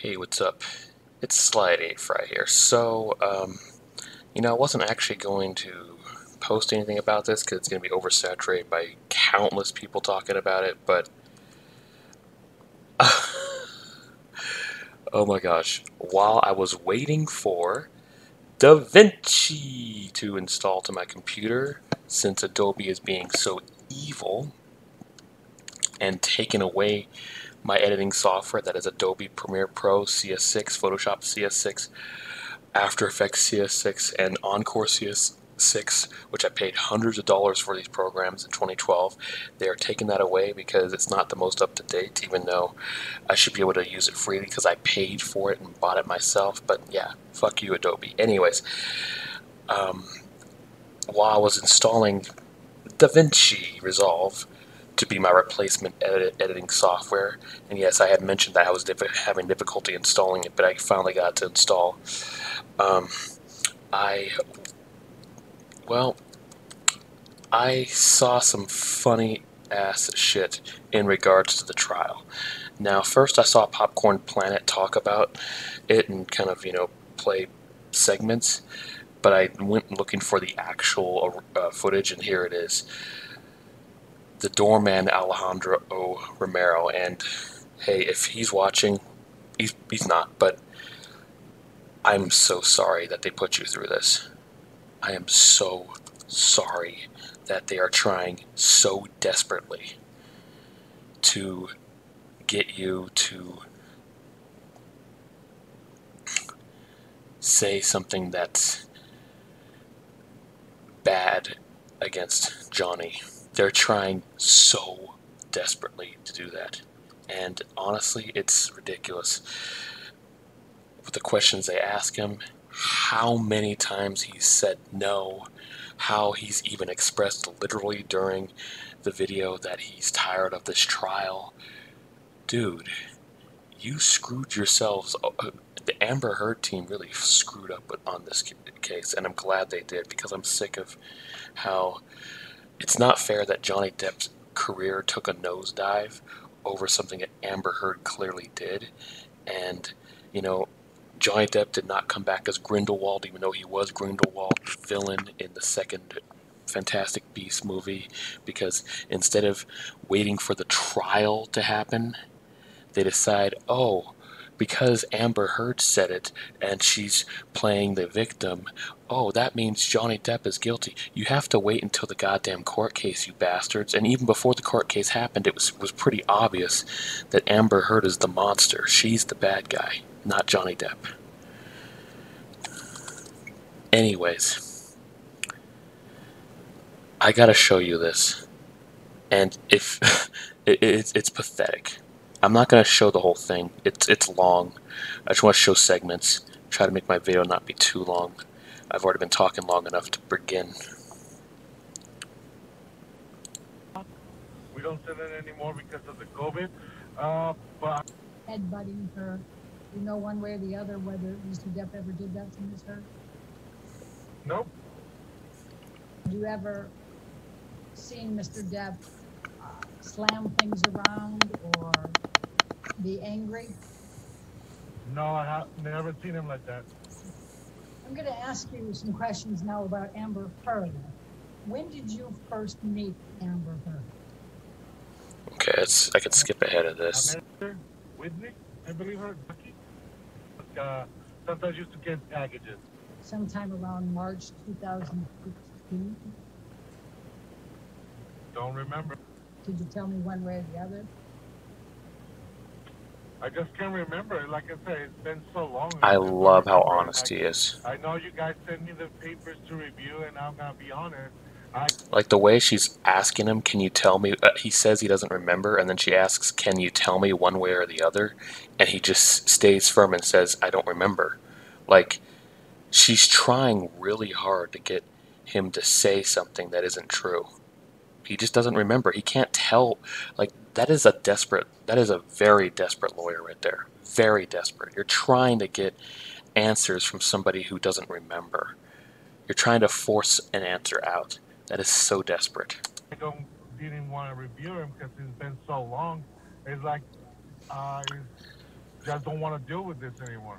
Hey, what's up? It's Sly88Frye here. So, um, you know, I wasn't actually going to post anything about this because it's going to be oversaturated by countless people talking about it, but. oh my gosh. While I was waiting for DaVinci to install to my computer, since Adobe is being so evil and taking away my editing software that is Adobe Premiere Pro, CS6, Photoshop CS6, After Effects CS6, and Encore CS6, which I paid hundreds of dollars for these programs in 2012. They are taking that away because it's not the most up to date, even though I should be able to use it freely because I paid for it and bought it myself. But yeah, fuck you, Adobe. Anyways, um, while I was installing DaVinci Resolve, to be my replacement edit editing software. And yes, I had mentioned that I was diff having difficulty installing it, but I finally got to install. Um, I, well, I saw some funny ass shit in regards to the trial. Now, first I saw Popcorn Planet talk about it and kind of, you know, play segments, but I went looking for the actual uh, footage, and here it is the doorman Alejandro O. Romero. And hey, if he's watching, he's, he's not, but I'm so sorry that they put you through this. I am so sorry that they are trying so desperately to get you to say something that's bad against Johnny. They're trying so desperately to do that. And honestly, it's ridiculous. With the questions they ask him, how many times he's said no, how he's even expressed literally during the video that he's tired of this trial. Dude, you screwed yourselves. Uh, the Amber Heard team really screwed up on this case, and I'm glad they did because I'm sick of how it's not fair that Johnny Depp's career took a nosedive over something that Amber Heard clearly did. And, you know, Johnny Depp did not come back as Grindelwald, even though he was Grindelwald, the villain in the second Fantastic Beast movie, because instead of waiting for the trial to happen, they decide, oh, because Amber Heard said it and she's playing the victim, oh, that means Johnny Depp is guilty. You have to wait until the goddamn court case, you bastards. And even before the court case happened, it was, was pretty obvious that Amber Heard is the monster. She's the bad guy, not Johnny Depp. Anyways, I gotta show you this. And if it, it's, it's pathetic. I'm not to show the whole thing. It's, it's long. I just want to show segments. Try to make my video not be too long. I've already been talking long enough to begin. We don't send it anymore because of the COVID. Uh, but headbutting her. You know one way or the other whether Mr. Depp ever did that to Ms. Heard? Nope. Have you ever seen Mr. Depp uh, slam things around or be angry? No, I have never seen him like that. I'm going to ask you some questions now about Amber Heard. When did you first meet Amber Heard? Okay, it's, I can skip ahead of this. I met her, Whitney, I believe her, Ducky. Uh, sometimes used to get packages. Sometime around March 2016. Don't remember. Could you tell me one way or the other? I just can't remember. Like I say, it's been so long. I love how honest he is. I know you guys sent me the papers to review, and I'm gonna be honest. I Like the way she's asking him, "Can you tell me?" Uh, he says he doesn't remember, and then she asks, "Can you tell me one way or the other?" And he just stays firm and says, "I don't remember." Like she's trying really hard to get him to say something that isn't true. He just doesn't remember. He can't tell. Like that is a desperate. That is a very desperate lawyer right there. Very desperate. You're trying to get answers from somebody who doesn't remember. You're trying to force an answer out. That is so desperate. I don't didn't want to review him because it's been so long. It's like I just don't want to deal with this anymore.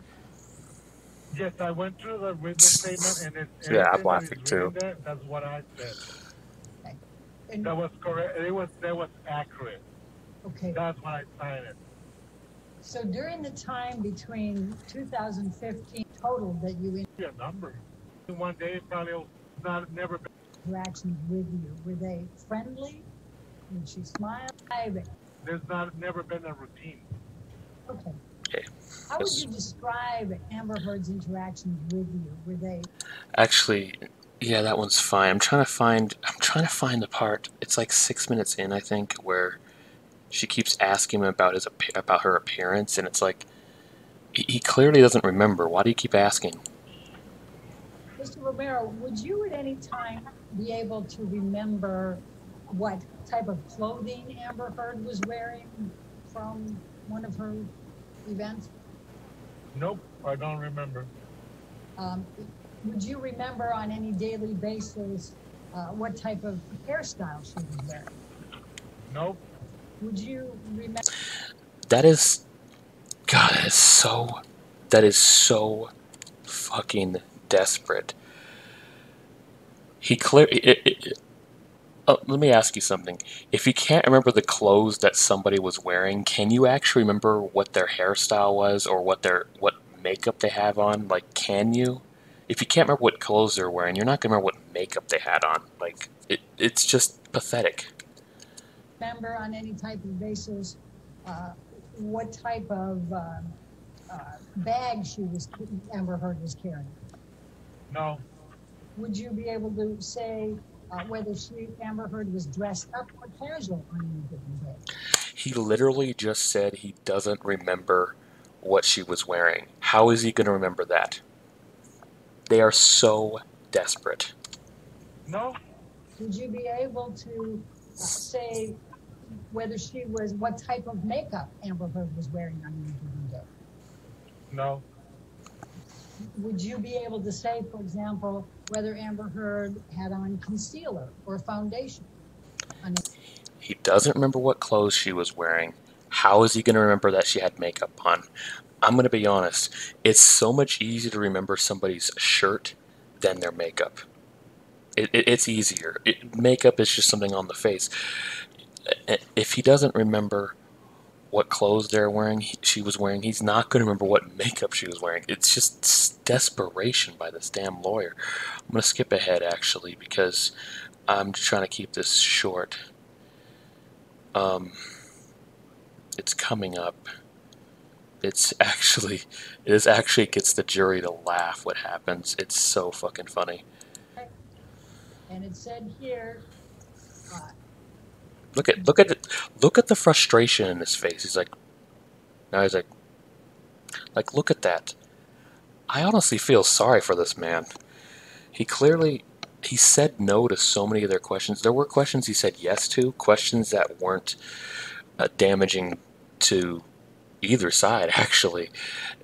Yes, I went through the witness statement, and it's Yeah, I'm laughing too. There, that's what I said. And, That was correct. It was that was accurate. Okay, That's why I signed it. so during the time between 2015 total that you Be a number. One day probably will not never. Been. interactions with you, were they friendly? Did she smile? There's not never been a routine. Okay. Okay. How would Yes. you describe Amber Heard's interactions with you? Were they Actually, yeah, that one's fine. I'm trying to find. I'm trying to find the part. It's like six minutes in, I think, where she keeps asking him about his about her appearance, and it's like he, he clearly doesn't remember. Why do you keep asking? Mr. Romero, would you at any time be able to remember what type of clothing Amber Heard was wearing from one of her events? Nope, I don't remember. Um, would you remember on any daily basis uh, what type of hairstyle she was wearing? Nope. Would you remember? That is, God, that is so. That is so fucking desperate. He clear. It, it, it- oh, let me ask you something. If you can't remember the clothes that somebody was wearing, can you actually remember what their hairstyle was or what their what makeup they have on? Like, can you? If you can't remember what clothes they're wearing, you're not gonna remember what makeup they had on. Like, it, it's just pathetic. Remember on any type of basis uh, what type of um, uh, bag she was Amber Heard was carrying. No. Would you be able to say uh, whether she Amber Heard was dressed up or casual on any given day? He literally just said he doesn't remember what she was wearing. How is he going to remember that? They are so desperate. No. Would you be able to uh, say whether she was what type of makeup Amber Heard was wearing on any given day? No. Would you be able to say, for example, whether Amber Heard had on concealer or foundation? On He doesn't remember what clothes she was wearing. How is he going to remember that she had makeup on? I'm going to be honest. It's so much easier to remember somebody's shirt than their makeup. It, it, it's easier. It, makeup is just something on the face. If he doesn't remember what clothes they're wearing, he, she was wearing, he's not going to remember what makeup she was wearing. It's just desperation by this damn lawyer. I'm going to skip ahead actually because I'm just trying to keep this short. Um, it's coming up. It's actually, it is actually gets the jury to laugh what happens. It's so fucking funny. And it said here, uh, Look at look at look at the frustration in his face. He's like, now he's like, like look at that. I honestly feel sorry for this man. He clearly he said no to so many of their questions. There were questions he said yes to, questions that weren't uh, damaging to either side. Actually,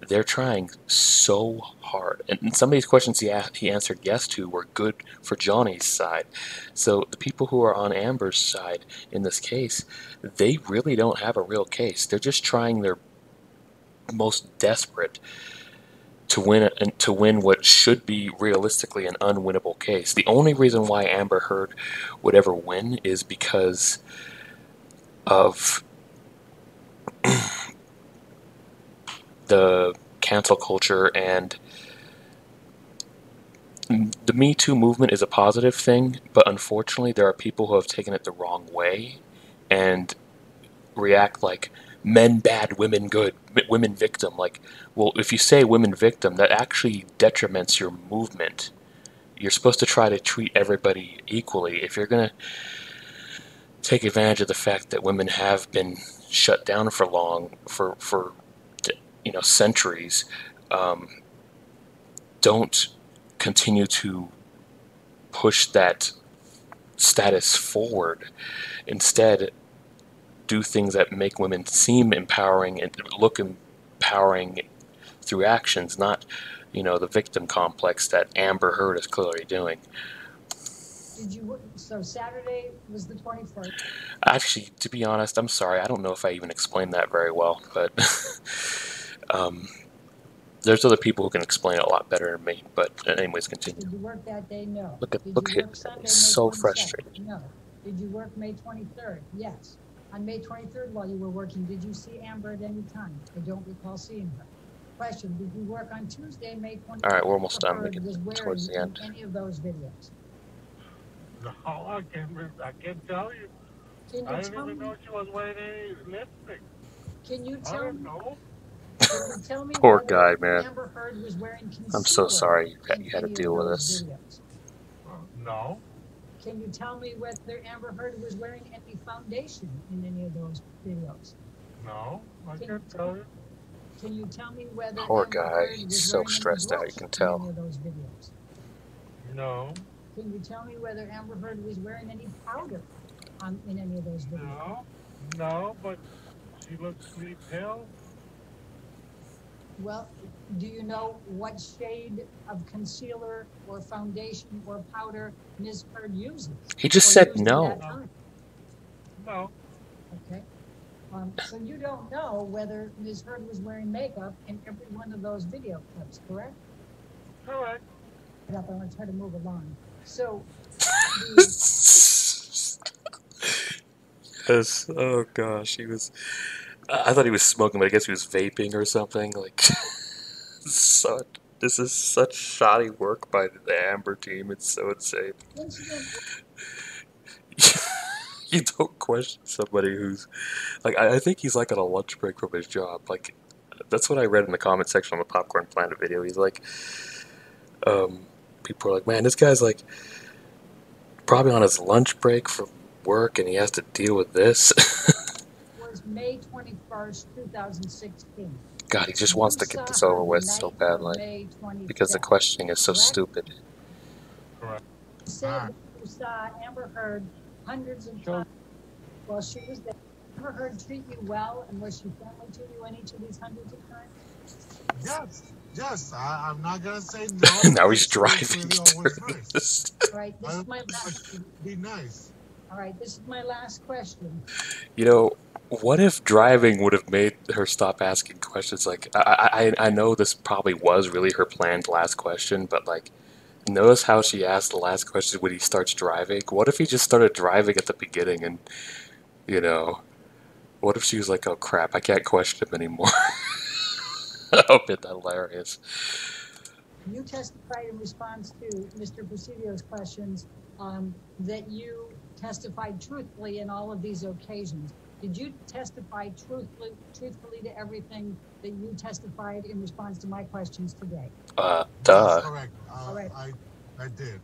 they're trying so hard, and some of these questions he a- he answered yes to were good for Johnny's side. So the people who are on Amber's side in this case, they really don't have a real case. They're just trying their most desperate to win to win what should be realistically an unwinnable case. The only reason why Amber Heard would ever win is because of the cancel culture and the Me Too movement is a positive thing, but unfortunately, there are people who have taken it the wrong way and react like men bad, women good, women victim. Like, well, if you say women victim, that actually detriments your movement. You're supposed to try to treat everybody equally. If you're gonna take advantage of the fact that women have been shut down for long, for for you know centuries, um, don't continue to push that status forward. Instead, do things that make women seem empowering and look empowering through actions, not, you know, the victim complex that Amber Heard is clearly doing. did you, so Saturday was the 21st. Actually, to be honest, I'm sorry. I don't know if I even explained that very well, but Um, there's other people who can explain it a lot better than me. But anyways, continue. Did you work that day? No. Look at- Did look you at- Sunday, so 22nd? frustrated. No. Did you work May twenty-third? Yes. On May twenty-third, while you were working, did you see Amber at any time? I don't recall seeing her. Question, did you work on Tuesday, May twenty-third? All right, we're almost done. We can- towards the end. Any of those videos? No, I can't. I can't tell you. Can I you didn't tell even me, know she was wearing any lipstick. can you tell I don't me, know. Poor guy, man. Amber Heard was wearing concealer. I'm so sorry you had, you had to deal with this. No. Can you tell me whether Amber Heard was wearing any foundation in any of those videos? No. I Can can't tell you. Can you tell me whether Poor guy, he's so stressed out, you can tell. Any of those videos? No. Can you tell me whether Amber Heard was wearing any powder on, in any of those videos? No. No, but she looks pretty pale. Well, do you know what shade of concealer or foundation or powder Ms. Heard uses? He just said no. No. Okay. Um, so you don't know whether Ms. Heard was wearing makeup in every one of those video clips, correct? Correct. Get up, I want to try to move along. So, the, yes. Oh gosh, he was. I thought he was smoking, but I guess he was vaping or something. Like, such. This is such shoddy work by the Amber team. It's so insane. you don't question somebody who's like. I, I think he's like on a lunch break from his job. Like, that's what I read in the comment section on the Popcorn Planet video. He's like, um, people are like, man, this guy's like probably on his lunch break from work, and he has to deal with this. was May twenty-first, two thousand sixteen. God, he just wants to get this over with so badly because the questioning is so Correct. stupid. Correct. Said ah. you saw Amber Heard hundreds of Sure. times while she was there. Amber Heard treat you well, and was she friendly to you any of these hundreds of times? Yes, yes. I, I'm not gonna say no. now he's driving. really always nice. this. All right, this I is my like last, be nice. All right, this is my last question. You know, what if driving would have made her stop asking questions? Like, I, I, I know this probably was really her planned last question, but like, notice how she asked the last question when he starts driving. What if he just started driving at the beginning and, you know, what if she was like, oh crap, I can't question him anymore? would be hilarious. You testified in response to Mr. Presidio's questions, um, that you testified truthfully in all of these occasions. Did you testify truthfully, truthfully to everything that you testified in response to my questions today? Uh, duh. That's correct. Uh, All right. I, I did.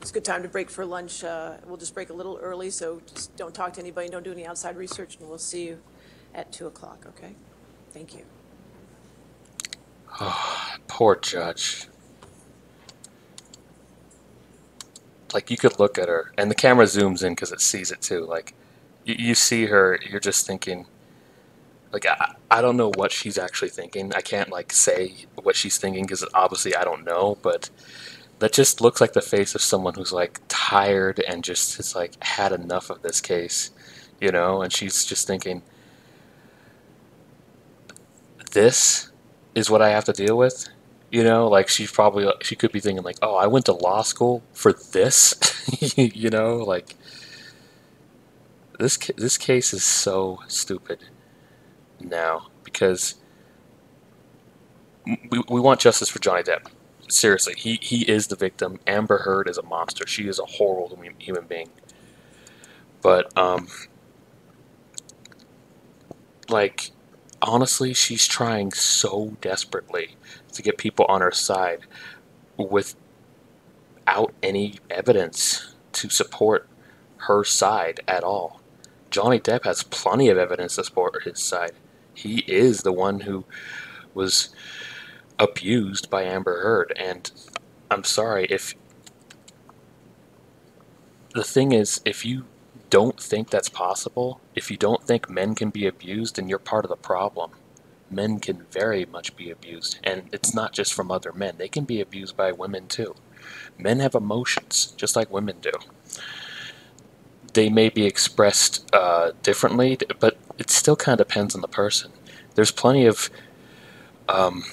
It's a good time to break for lunch. Uh, We'll just break a little early, so just don't talk to anybody, don't do any outside research, and we'll see you at 2 o'clock, okay? Thank you. Poor judge. Like you could look at her, and the camera zooms in because it sees it too. Like you, you see her, you're just thinking. Like I, I don't know what she's actually thinking. I can't like say what she's thinking because obviously I don't know. But that just looks like the face of someone who's like tired and just has like had enough of this case, you know. And she's just thinking, this is what I have to deal with. You know, like she's probably she could be thinking like, "Oh, I went to law school for this." you know, like this this case is so stupid now because we, we want justice for Johnny Depp. Seriously, he he is the victim. Amber Heard is a monster. She is a horrible human being. But um like honestly, she's trying so desperately to get people on her side without any evidence to support her side at all. Johnny Depp has plenty of evidence to support his side. He is the one who was abused by Amber Heard, and I'm sorry if the thing is, if you don't think that's possible, if you don't think men can be abused, then you're part of the problem. Men can very much be abused, and it's not just from other men. They can be abused by women too. Men have emotions, just like women do. they may be expressed uh, differently, but it still kind of depends on the person. There's plenty of um,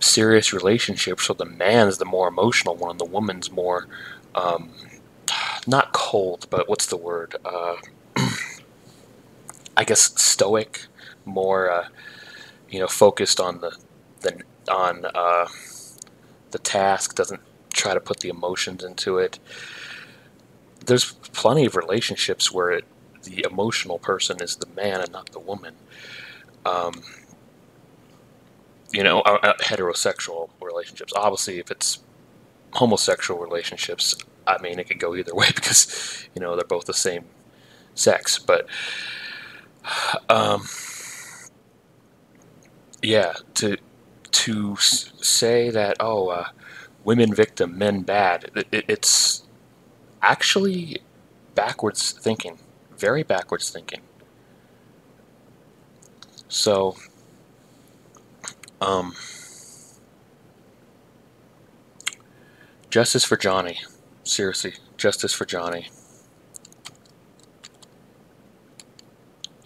serious relationships where the man's the more emotional one and the woman's more um, not cold, but what's the word? Uh, I guess stoic, more uh, you know focused on the the on uh, the task, doesn't try to put the emotions into it. There's plenty of relationships where it, the emotional person is the man and not the woman. Um, you know, uh, uh, heterosexual relationships. Obviously, if it's homosexual relationships, I mean, it could go either way because, you know, they're both the same sex. But, um, yeah, to to say that oh, uh, women victim, men bad, it, it's actually backwards thinking, very backwards thinking. So, um, justice for Johnny. Seriously, justice for Johnny.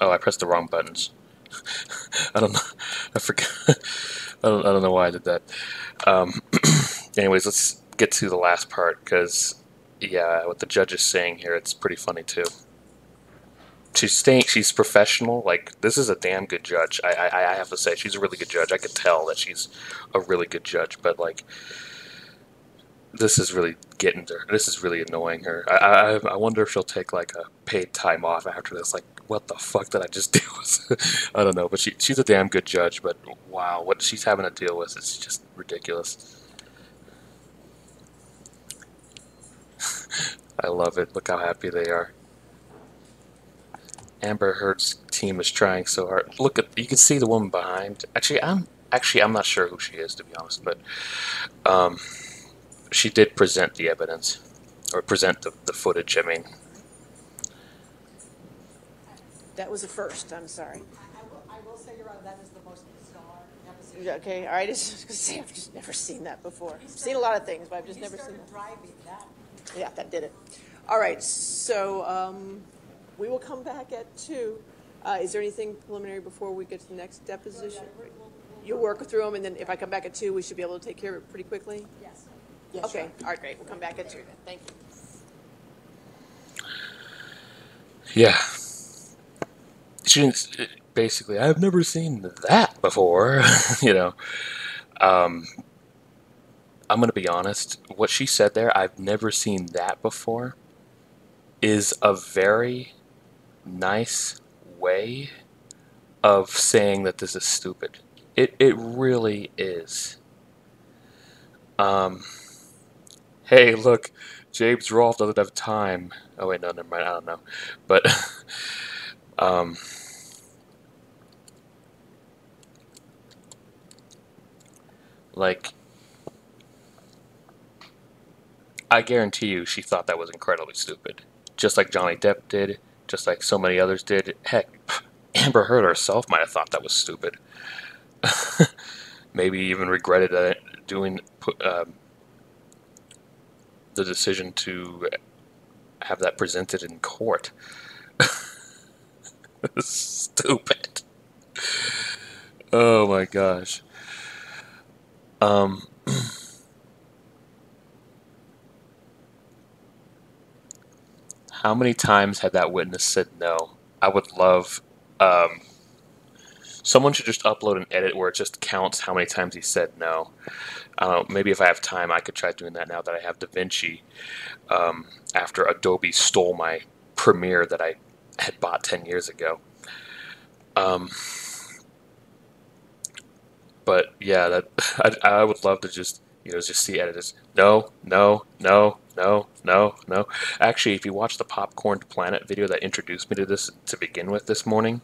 Oh, I pressed the wrong buttons. I don't know. I forgot. I don't, I don't know why I did that. Um, anyways, let's get to the last part because, yeah, what the judge is saying here, it's pretty funny too. She's staying. She's professional. Like this is a damn good judge. I, I I have to say she's a really good judge. I could tell that she's a really good judge. But like, this is really getting to her. This is really annoying her. I, I I wonder if she'll take like a paid time off after this. Like, what the fuck did I just do? I don't know. But she she's a damn good judge. But wow, what she's having to deal with is just ridiculous. I love it. Look how happy they are. Amber Heard's team is trying so hard. Look at you can see the woman behind. Actually, I'm actually I'm not sure who she is to be honest, but um, she did present the evidence or present the, the footage. I mean, That was a first, I'm sorry. I will, I will say, Your Honor, that is the most bizarre deposition. Okay, all right, I just gonna say, I've just never seen that before. I've seen a lot of things, but I've just never seen that. driving that. Yeah, that did it. All right, so um, we will come back at two. Uh, Is there anything preliminary before we get to the next deposition? You'll work through them, and then if I come back at two, we should be able to take care of it pretty quickly? Yes. Yes. Okay, all right, great, we'll come back at two then, thank you. yeah. She didn't. Basically, I've never seen that before. you know. Um, I'm gonna be honest. What she said there, I've never seen that before, is a very nice way of saying that this is stupid. It it really is. Um. Hey, look, James Rolfe doesn't have time. Oh wait, no, never mind. I don't know, but um. Like, I guarantee you she thought that was incredibly stupid. Just like Johnny Depp did, just like so many others did. Heck, Amber Heard herself might have thought that was stupid. Maybe even regretted doing um, the decision to have that presented in court. stupid. Oh my gosh. Um. How many times had that witness said no? I would love. Um, someone should just upload an edit where it just counts how many times he said no. I maybe if I have time, I could try doing that now that I have DaVinci. Um, after Adobe stole my Premiere that I had bought 10 years ago. Um, but yeah, that I, I would love to just you know just see editors. No, no, no, no, no, no. Actually, if you watch the Popcorn Planet video that introduced me to this to begin with this morning,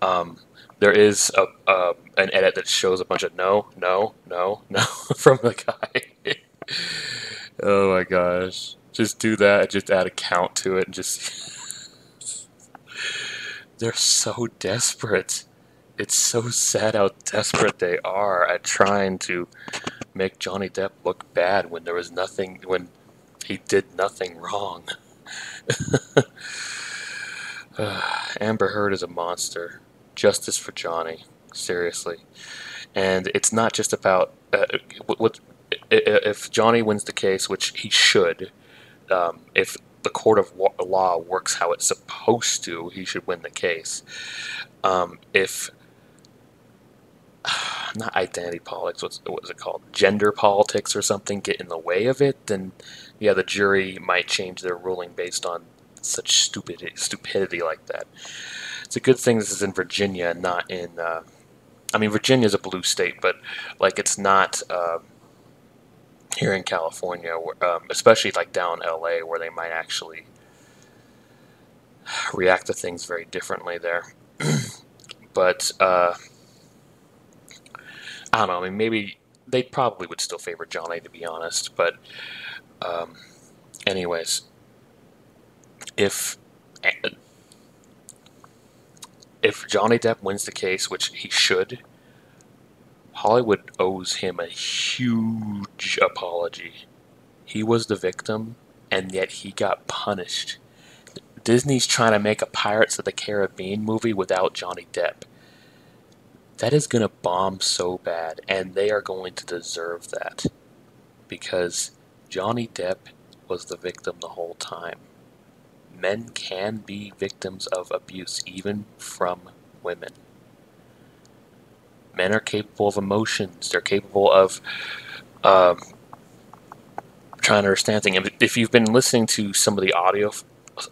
um, there is a, a an edit that shows a bunch of no, no, no, no from the guy. oh my gosh! Just do that. Just add a count to it, and just they're so desperate. It's so sad how desperate they are at trying to make Johnny Depp look bad when there was nothing when he did nothing wrong. Amber Heard is a monster. Justice for Johnny, seriously. And it's not just about uh, what, if Johnny wins the case, which he should. Um, if the court of law works how it's supposed to, he should win the case. Um, if not identity politics, what's what is it called? Gender politics or something get in the way of it, then yeah, the jury might change their ruling based on such stupid stupidity like that. It's a good thing this is in Virginia, not in. Uh, I mean, Virginia is a blue state, but like it's not uh, here in California, where, um, especially like down LA, where they might actually react to things very differently there. but uh, I don't know. I mean, maybe they probably would still favor Johnny, to be honest. But, um, anyways, if if Johnny Depp wins the case, which he should, Hollywood owes him a huge apology. He was the victim, and yet he got punished. Disney's trying to make a Pirates of the Caribbean movie without Johnny Depp. That is going to bomb so bad, and they are going to deserve that. Because Johnny Depp was the victim the whole time men can be victims of abuse, even from women. Men are capable of emotions. They're capable of um, trying to understand things. If you've been listening to some of the audio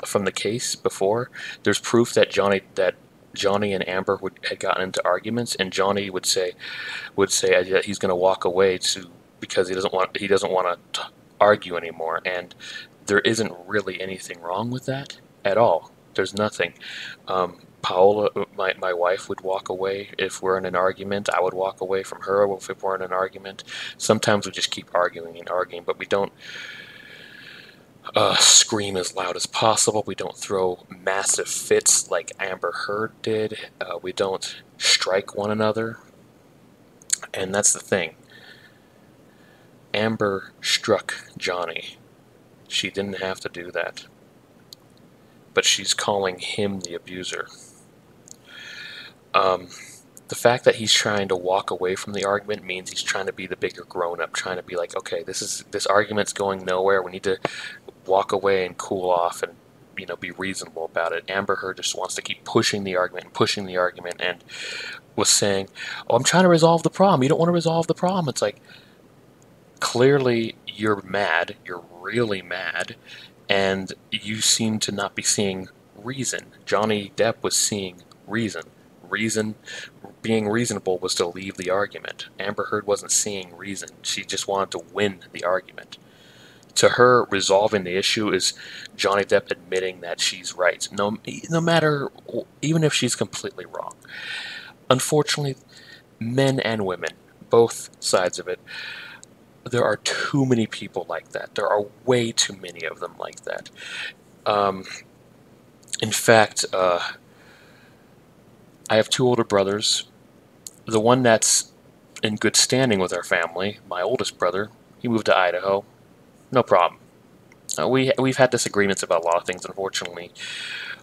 from the case before, there's proof that Johnny that Johnny and Amber would had gotten into arguments, and Johnny would say would say that he's going to walk away to because he doesn't want he doesn't want to argue anymore, and there isn't really anything wrong with that at all. There's nothing. Um, Paola, my, my wife, would walk away if we're in an argument. I would walk away from her if we're in an argument. Sometimes we just keep arguing and arguing, but we don't uh, scream as loud as possible. We don't throw massive fits like Amber Heard did. Uh, we don't strike one another. And that's the thing. Amber struck Johnny. She didn't have to do that. But she's calling him the abuser. Um, the fact that he's trying to walk away from the argument means he's trying to be the bigger grown-up, trying to be like, okay, this is this argument's going nowhere. We need to walk away and cool off and you know be reasonable about it. Amber Heard just wants to keep pushing the argument and pushing the argument and was saying, "Oh, I'm trying to resolve the problem. You don't want to resolve the problem." It's like clearly you're mad, you're really mad, and you seem to not be seeing reason. Johnny Depp was seeing reason. Reason, being reasonable was to leave the argument. Amber Heard wasn't seeing reason. She just wanted to win the argument. To her, resolving the issue is Johnny Depp admitting that she's right, no, no matter, even if she's completely wrong. Unfortunately, men and women, both sides of it, there are too many people like that. There are way too many of them like that. Um, in fact, uh, I have two older brothers. The one that's in good standing with our family, my oldest brother, he moved to Idaho. No problem. Uh, we we've had disagreements about a lot of things. Unfortunately,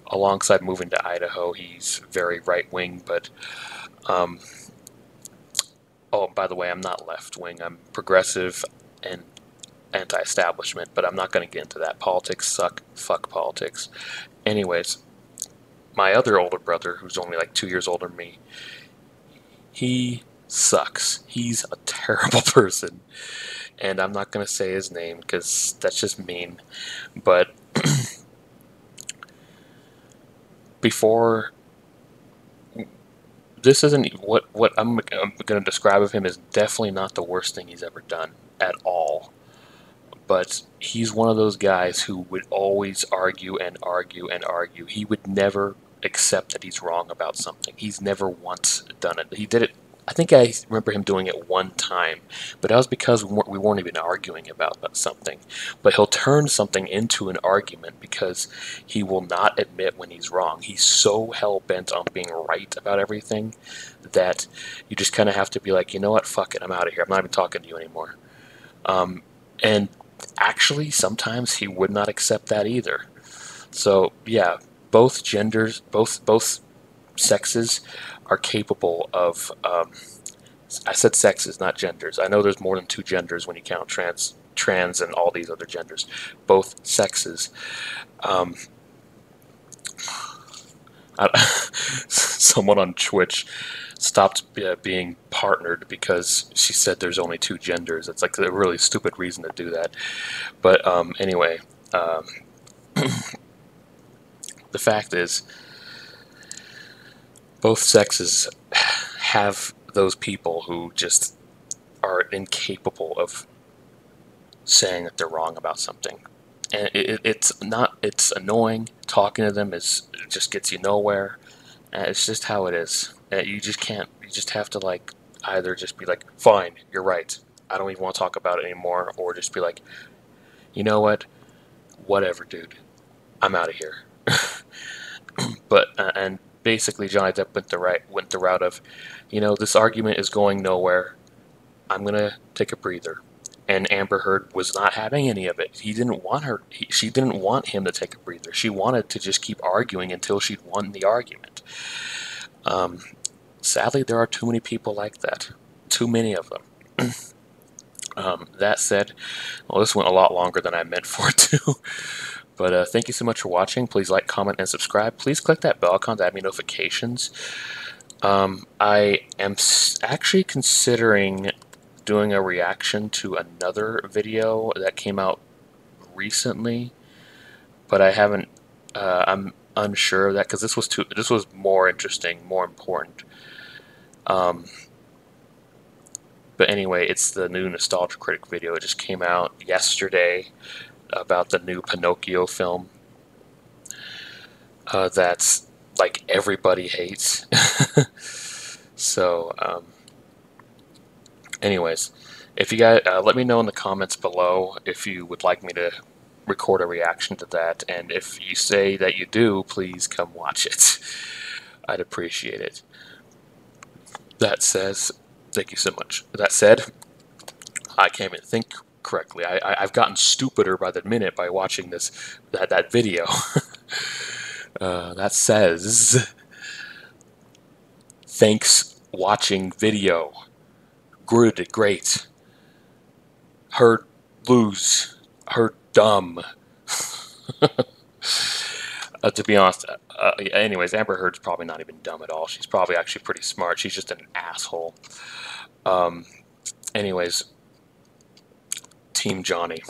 alongside moving to Idaho, he's very right wing, but um, Oh, by the way, I'm not left wing. I'm progressive and anti-establishment, but I'm not going to get into that. Politics suck. Fuck politics. Anyways, my other older brother, who's only like two years older than me, he sucks. He's a terrible person. And I'm not going to say his name because that's just mean. But before this isn't what what I'm, I'm going to describe of him is definitely not the worst thing he's ever done at all. But he's one of those guys who would always argue and argue and argue. He would never accept that he's wrong about something. He's never once done it. He did it I think I remember him doing it one time, but that was because we weren't, we weren't even arguing about something. But he'll turn something into an argument because he will not admit when he's wrong. He's so hell bent on being right about everything that you just kind of have to be like, you know what, fuck it, I'm out of here. I'm not even talking to you anymore. Um, and actually, sometimes he would not accept that either. So, yeah, both genders, both both sexes, are capable of. Um, I said sexes, not genders. I know there's more than two genders when you count trans, trans, and all these other genders. Both sexes. Um, I, someone on Twitch stopped uh, being partnered because she said there's only two genders. It's like a really stupid reason to do that. But um, anyway, um, the fact is, both sexes have those people who just are incapable of saying that they're wrong about something. And it, it, it's not, it's annoying. Talking to them is it just gets you nowhere. It's just how it is. You just can't, you just have to like either just be like, fine, you're right. I don't even want to talk about it anymore. Or just be like, you know what? Whatever, dude. I'm out of here. but, uh, and basically Johnny Depp went the right, went the route of, you know, this argument is going nowhere. I'm gonna take a breather. And Amber Heard was not having any of it. He didn't want her. He, she didn't want him to take a breather. She wanted to just keep arguing until she'd won the argument. Um, sadly, there are too many people like that. Too many of them. um, that said, well, this went a lot longer than I meant for it to. But uh, thank you so much for watching. Please like, comment, and subscribe. Please click that bell icon to add me notifications. Um, I am actually considering doing a reaction to another video that came out recently, but I haven't. Uh, I'm unsure of that because this was too. This was more interesting, more important. Um, but anyway, it's the new Nostalgia Critic video. It just came out yesterday about the new Pinocchio film. Uh, that's like everybody hates. so. Um, anyways, if you guys uh, let me know in the comments below if you would like me to record a reaction to that, and if you say that you do, please come watch it. I'd appreciate it. That says, thank you so much. That said, I can't even think correctly. I, have gotten stupider by the minute by watching this that that video. uh, that says, thanks watching video. Good, great. Her lose. Her dumb. uh, to be honest, uh, uh, anyways, Amber Heard's probably not even dumb at all. She's probably actually pretty smart. She's just an asshole. Um, anyways, Team Johnny.